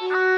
Bye.